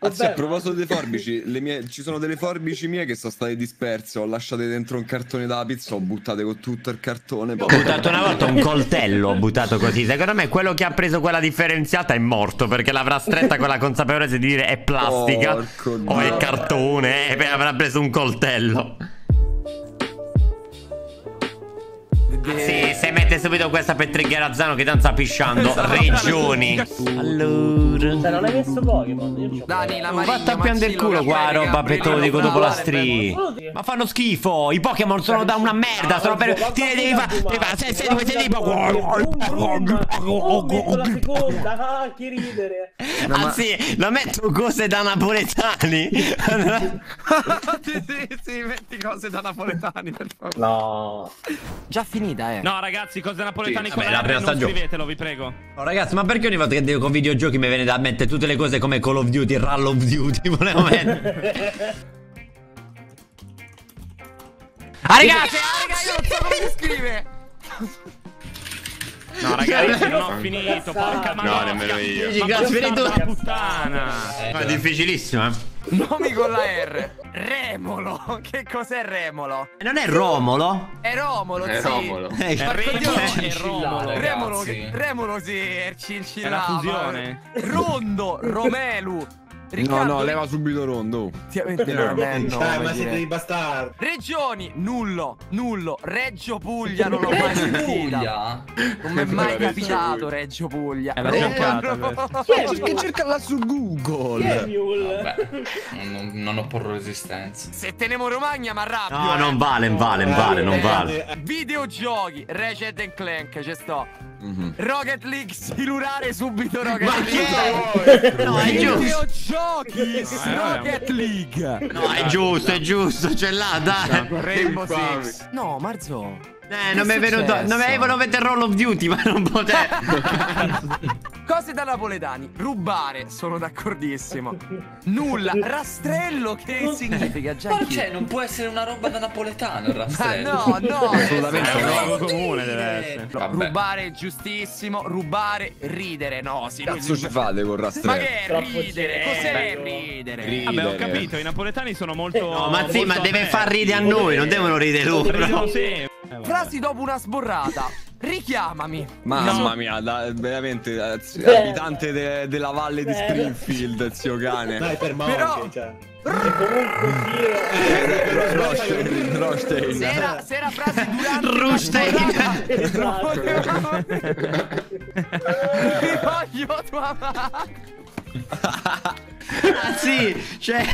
Anzi, a proposito dei forbici, le mie- ci sono delle forbici mie che sono state disperse. Ho lasciate dentro un cartone della pizza, ho buttate con tutto il cartone. Ho buttato una volta un coltello, ho buttato così. Secondo me quello che ha preso quella differenziata è morto perché l'avrà stretta con la consapevolezza di dire è plastica Porco o è Dio. cartone e avrà preso un coltello. Sì, se mette subito questa per Zano che sta pisciando. Regioni. Allora. Cioè, non hai messo Pokémon? Dani, la Non Mariglia, vatti a pian del Mancillo, culo qua, roba per te lo dico dopo la stri. Ma fanno schifo, i Pokémon sono da una merda, sono per. Ti devi fare. Devi fare. Se sei due sei tipo. Oh, la seconda, ah, che ridere. Ah sì, la metto cose da napoletani. sì, sì, sì, metti cose da napoletani, per favore. No. Già finita, eh. No, ragazzi, cose napoletani Sì, con vabbè, la la prima R, non stagione. scrivetelo, vi prego. Oh, ragazzi, ma perché ogni volta che devo con videogiochi mi viene da mettere tutte le cose come Call of Duty, Rall of Duty? Volevo mettere. Ah, ragazzi! Ah, raga, io non so come si scrive. No, ragazzi, non ho finito, porca No, nemmeno io. Ma grazie, finito. la puttana. È difficilissimo, eh. Nomi con la R. Remolo. Che cos'è Remolo? Non è Romolo? È Romolo, È sì. Romolo. Eh, È Remolo e Romolo. Remolo, ragazzi. Remolo sì, è il È cincillava. la fusione. Rondo, Romelu. No, Riccardo, no, leva subito rondo. Effettivamente non è il Dai, nome, ma siete dei bastardi. Regioni, nullo, nullo. Reggio Puglia non l'ho mai sentita. Puglia? Non mi è mai capitato. Reggio Puglia. È la Eh, no. è Che cercala su Google. Non, non opporrò resistenza. Se teniamo Romagna mi arrabbio. No, eh. non vale, vale, vale, non vale. Videogiochi, Ratchet Clank, ci sto. Mhm. Rocket League, silurare subito Rocket Ma League. che? No, è giusto. Videogiochi, Rocket League. No, è giusto, è giusto, ce l'ha, dai. Rainbow. Six. No, Marzo. Eh, non mi è venuto. Non mi volevo mettere Roll of Duty, ma non potevo. Cose da napoletani. Rubare, sono d'accordissimo. Nulla. Rastrello, che significa? Già Ma cioè, non può essere una roba da napoletano il Ma rastrello. no, no. Assolutamente È un no. luogo comune, deve essere. Vabbè. Rubare è giustissimo, rubare, ridere, no, sì. Cazzo ci fate con Ma rastrello? che è ridere? Cos'è ridere? Ridere. Vabbè, ho capito, i napoletani sono molto. No, ma sì, ma deve far ridere a noi, non devono ridere loro. Eh. Frasi dopo una sborrata. Richiamami. Mamma mia, da- veramente eh, abitante de- della valle di Beh. Springfield, zio cane. Dai, per Però- Monte, cioè. Comunque Eh, Ciro. Rostein, Rostein. Se era, se era frasi durante Esatto. Mi voglio tua madre. Ah, sì, cioè.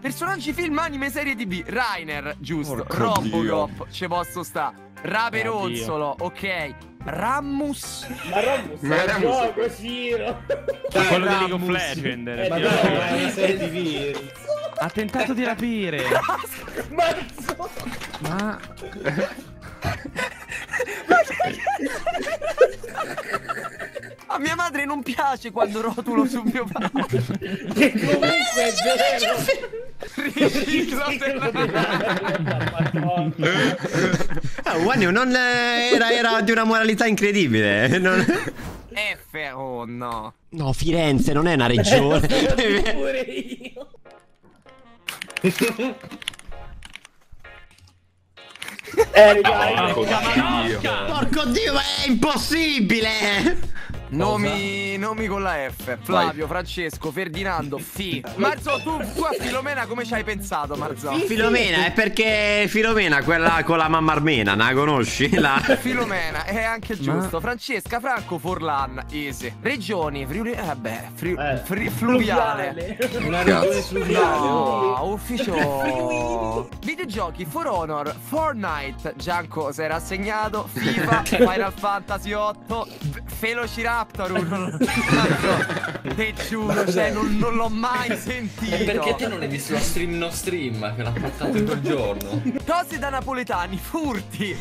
Personaggi film, anime, serie tv. Rainer, giusto. Porco Robocop, ci posso sta. Raperonzolo, ok. Rammus. Ma Rambus Ma è un gioco, Ciro. Quello di League of Legends. Eh, ma dai, ma è una serie TV. Ha tentato di rapire. Mazzo. Ma. A mia madre non piace quando rotulo su mio padre. Che comunque è vero. Riciclo Madonna. Ah, Wanyu non eh, era, era di una moralità incredibile. eh, non- F, oh no. No, Firenze non è una regione. Pure io. Eh, raga, Porco dio, ma è impossibile! Nomi, nomi con la F. Flavio, Francesco, Ferdinando, Fi. Marzo, tu, tu a Filomena come ci hai pensato, Marzo? Filomena è perché Filomena, quella con la mamma armena, la conosci? La... Filomena, è anche giusto. Francesca, Franco, Forlan, Easy. Regioni, Friuli, eh beh, Fri- Eh, Fri- fluviale. Una regione fluviale. oh. No, ufficio. Videogiochi, For Honor, Fortnite, Gianco si era assegnato, FIFA, Final Fantasy 8, Velociraptor. uno- Te giuro, cioè, non, non l'ho mai sentito. E perché te non hai visto la stream no stream che l'ha portato quel giorno? Cose da napoletani, furti.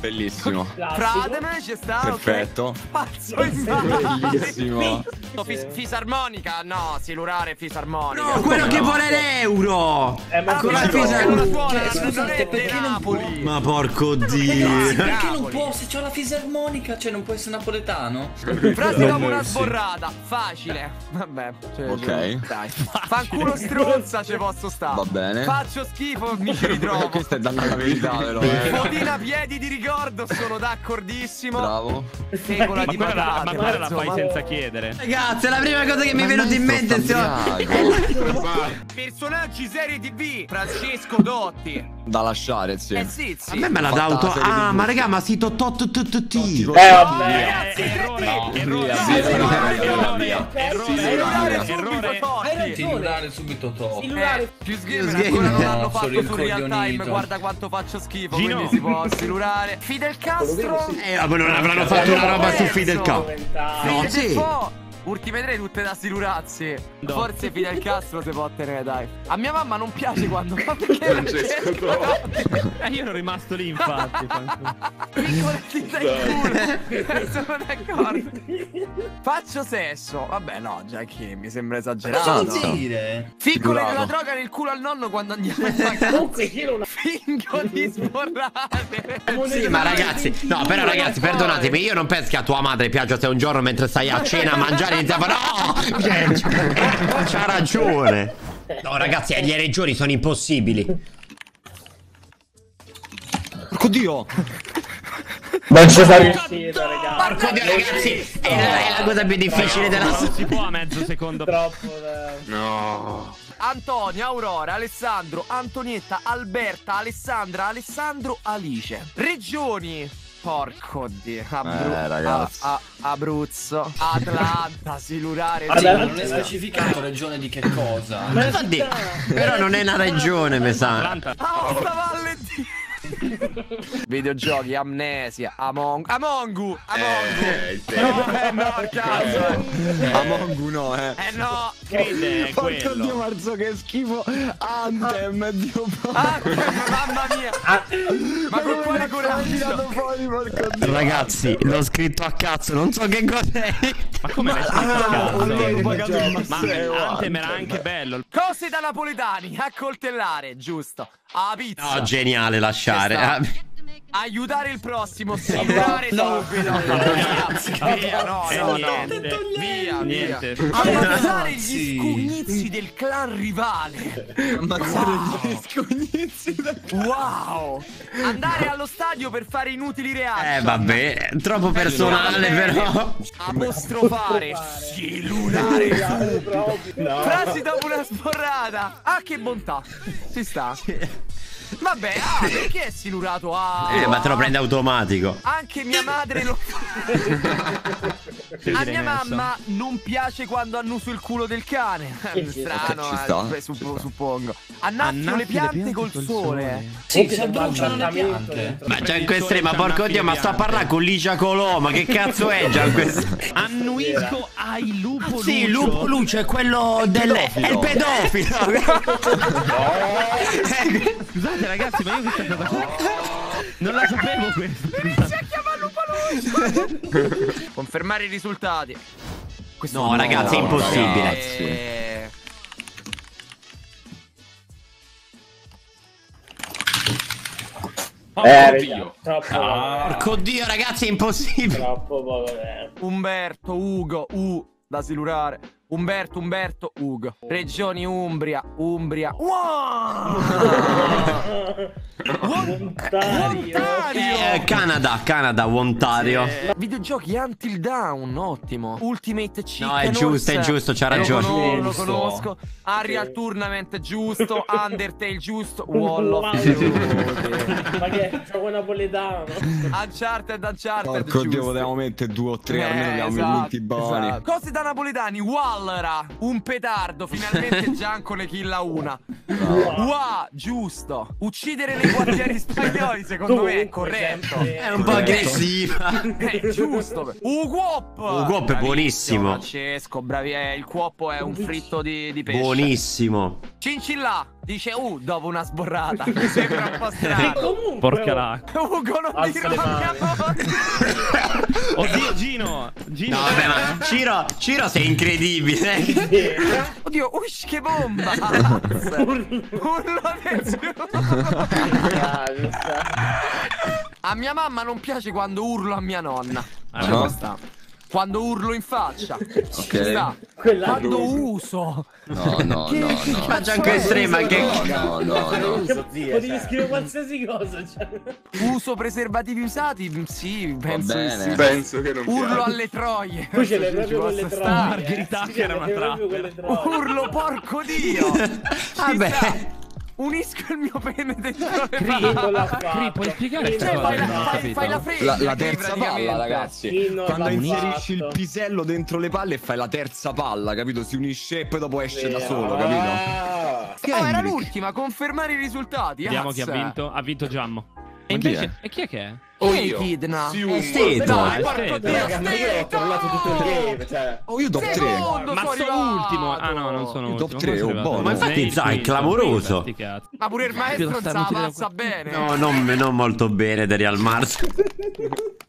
Bellissimo. Frateme, c'è sta. Perfetto. Pazzo in Bellissimo. Fis- fisarmonica, no, silurare fisarmonica. No, quello che vuole l'euro! Eh, ma Con la quello- fisa- non la suona, non scusate, è di perché non può? Napoli. Ma porco dio! perché non può? Se c'ho la fisarmonica, cioè non può essere napoletano? Meno. Frasi dopo una sborrata, facile. Vabbè, cioè, Ok. cioè, dai. Fanculo stronza ci posso stare. Va bene. Faccio schifo, mi ci ritrovo. Questa è dando la verità, però. eh. Fodina piedi di ricordo, sono d'accordissimo. Bravo. Tegola Ma di quella, la, ma quella la fai senza chiedere. Ragazzi, è la prima cosa che mi è venuta in mente. Personaggi serie TV, Francesco Dotti. Da lasciare, sì. Eh sì, sì. A me me la dà auto. Ah, ma raga, ma si totto tutto tutti. Eh vabbè. Errore, errore, errore, errore, errore, Cellulare errore, subito. Cellulare top. Cellulare. Eh, più sgamer ancora non sgamer. l'hanno No, fatto su real time. Guarda quanto faccio schifo. Quindi si può silurare Fidel Castro Eh, ma non avranno fatto una roba su Fidel K. No, sì. Ultime tre tutte da silurazzi No. Forse Fidel Castro si può tenere dai. A mia mamma non piace quando Ma perché Francesco Eh, io ero rimasto lì, infatti. Piccole dita in culo. Sono d'accordo Faccio sesso. Vabbè no già che mi sembra esagerato. Dire? Piccole della droga nel culo al nonno quando andiamo in vacanza. Comunque io non Fingo di sborrate Sì, ma ragazzi, no, però ragazzi, perdonatemi, io non penso che a tua madre piaccia se un giorno mentre stai a cena a mangiare inizia a fare no! Cioè, c'ha ragione. No, ragazzi, eh, le regioni sono impossibili. Oddio! Non ci sta riuscita, raga. Porco dio, ragazzi, è la, è la cosa più difficile della Non si può a mezzo secondo. Troppo. dai. Antonio, Aurora, Alessandro, Antonietta, Alberta, Alessandra, Alessandro, Alice. Regioni. Porco dio. Abru- Eh, ragazzi. a- a- Abruzzo, Atlanta, Silurare. Ah, ma non è specificato regione di che cosa. Ma Infatti, però non è una regione, mi sa. Atlanta. Aosta Valle di... Videogiochi, Amnesia, Among... Amongu! Amongu! Eh, no, eh, no, cazzo! eh. Among Us no, eh. Eh no! Creed è Porco dio, quello. Marzo, che schifo. Anthem, Dio Ah, mamma mia! Ma con quale coraggio! fuori, porco dio. Ragazzi, l'ho scritto a cazzo, non so che cos'è. Ma come l'hai scritto a Ho cazzo? pagato il Ma. Anthem era anche bello. Cose da napoletani, accoltellare, giusto. A pizza. No, geniale lasciare. Ah, Aiutare il prossimo, simulare subito. Via, via, no, no, no. niente. Via, via. Niente. Ammazzare gli Sì. scugnizi del clan rivale. Ammazzare gli scognizi da Wow. Andare allo stadio per fare inutili reazioni. Eh, vabbè, troppo personale, però. Apostrofare. Proprio. No. Frasi dopo una sporrata. Ah, che bontà. Ci sta. Vabbè, ah, perché è silurato? Ah, Eh, ma te lo prende automatico. Anche mia madre lo Che A mia mamma non piace quando annuso il culo del cane. Strano, Ok, ci eh, sta. beh, suppo- suppongo. Annaffio Annaffio le piante col sole. Sì, si abbruciano le piante. Ma Gianco Estrema, porco dio, ma sto a parlare con Licia Colò, ma che cazzo è Gianco Estrema? Annuisco ai lupo Sì, Lucio. Lupo Luce è quello del... È il pedofilo. Scusate ragazzi, ma io questa cosa non la sapevo questa. Confermare i risultati. Questo No, ragazzi, è impossibile. ragazzi. Eh, raga, troppo. poco, Porco dio, ragazzi, è impossibile. Troppo poco. Umberto, Ugo, U da silurare. Umberto, Umberto, Ugo. Regioni Umbria, Umbria. Wow! Ontario. Eh, Canada, Canada, Ontario. Videogiochi Until Down, ottimo. Ultimate Chicken No, è giusto, è giusto, c'ha Lo ragione. conosco, Lo conosco. Unreal Tournament giusto. Undertale giusto. Wall of Wow. Ma che è gioco napoletano? Uncharted, Uncharted Porco dio, giusto. potevamo mettere due o tre, Eh, almeno abbiamo esatto, i punti buoni. esatto. Cose da napoletani, Wallera, un petardo, finalmente Gianco le killa una. Ua, giusto. Uccidere nei quartieri spagnoli, secondo me è corretto. È un po' aggressiva. È giusto. Uguop. Uguop è buonissimo. Francesco, bravi. eh, il cuoppo è un fritto di, di pesce. Buonissimo. Cincilla dice U dopo una sborrata. Mi sembra un po' E strano. comunque. Porca la. Ugo non Alza dirò le a. Oddio, Gino. Gino. No, vabbè, ma Ciro, Ciro sei incredibile. Oddio, ush, che bomba! Urlo! Ah, sa. A mia mamma non piace quando urlo a mia nonna. Ah, no? Questa. Quando urlo in faccia. Ci Ok. Quando uso. No, no, no, no. Faccio anche estrema che... No, no, no. Che- no. Potevi scrivere qualsiasi cosa. Cioè. Uso preservativi usati? Mm, Sì, penso bene. sì. Penso che non Urlo piace. alle troie. Tu ce l'hai Ci proprio con le troie. Margherita eh. che era una troie. Urlo porco dio. Vabbè. Unisco il mio pene dentro le? Cri, puoi spiegare Cioè, fai la, fai, fai la freccia La, la terza palla, ragazzi. Quando inserisci il pisello dentro le palle fai la terza palla, capito? Si unisce e poi dopo esce da solo, capito? Ah. Oh, era l'ultima, confermare i risultati. Vediamo chi ha vinto. Ha vinto Giammo. E invece... è? E chi è che è? O Chi è io. Kidna? Sì, È un- Steto. Dai, Eh, porco dio, io ho trovato tutto il game, cioè. Oh, io top 3. Secondo Ma sono ultimo. Ah no, non sono Io top ultimo. tre, Come oh, sei arrivato? buono. Ma infatti, Zai, clamoroso. Ma pure il maestro non sa la pazza bene. No, non, non molto bene da Real Mars.